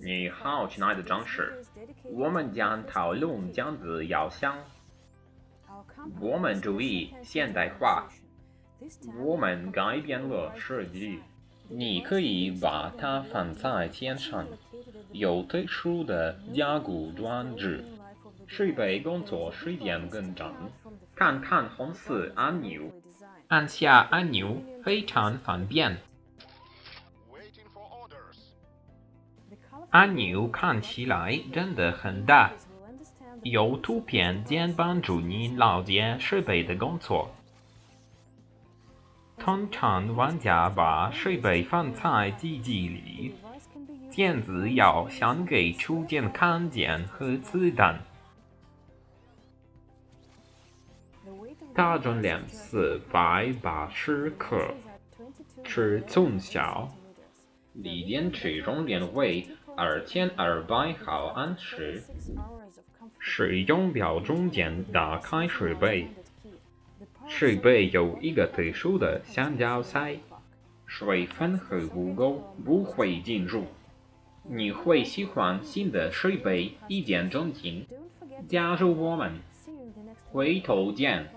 你好，亲爱的张氏，我们将讨论姜子药香。我们注意现代化，我们改变了设计。你可以把它放在天上，有特殊的加固装置，设备工作时间更长。看看红色按钮，按下按钮非常方便。按钮看起来真的很大，有图片将帮助你了解设备的工作。通常玩家把设备放在机器里，电子药箱给储存康件和子弹。大重量四百八十克，尺寸小，锂电池容量为二千二百毫安时，使用表中间打开水杯，水杯有一个特殊的橡胶塞，水分和污垢不会进入。你会喜欢新的水杯，一见钟情。加入我们，回头见。